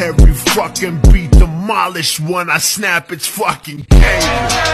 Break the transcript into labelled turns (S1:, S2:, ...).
S1: Every fucking beat demolished when I snap its fucking game.